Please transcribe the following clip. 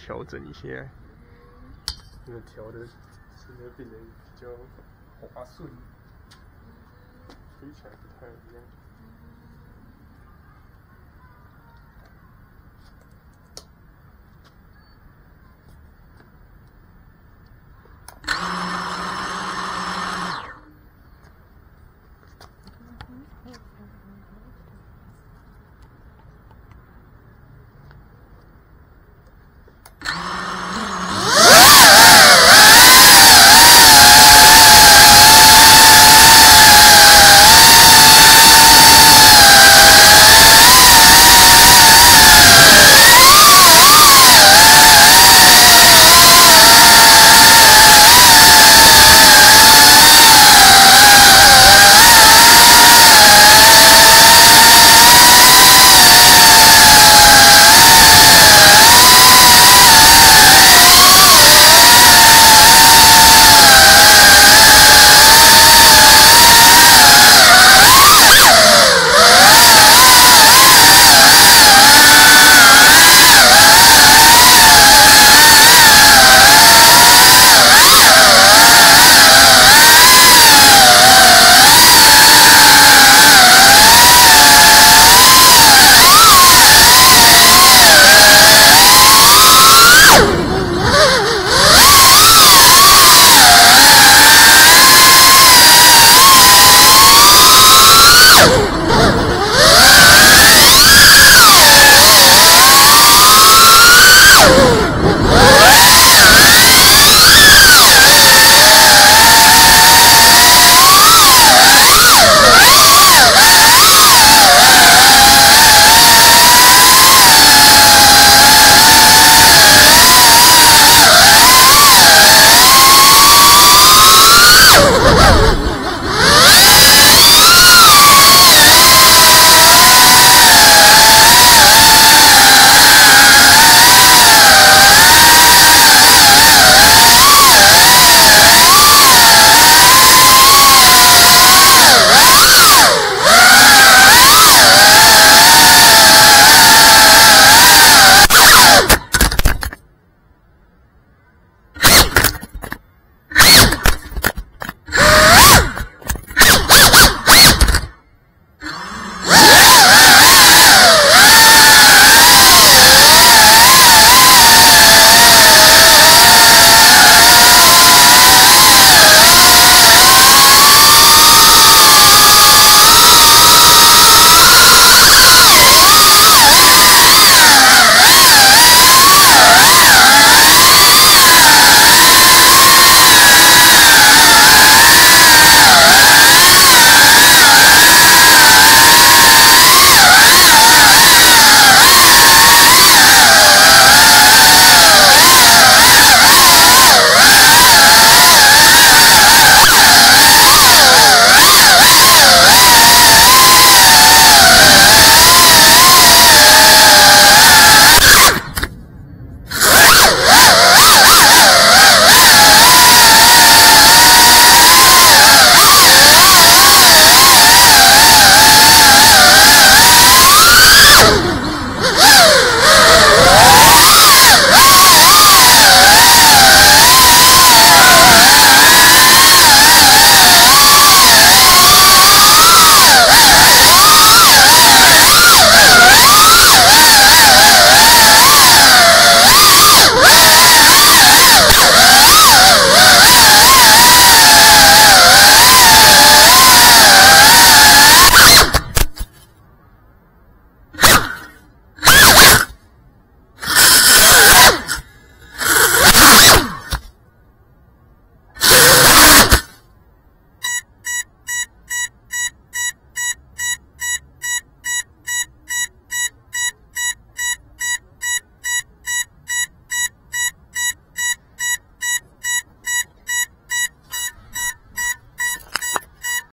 调整一下，因为调的现在变得比较滑顺，飞起来不太一样。Ah!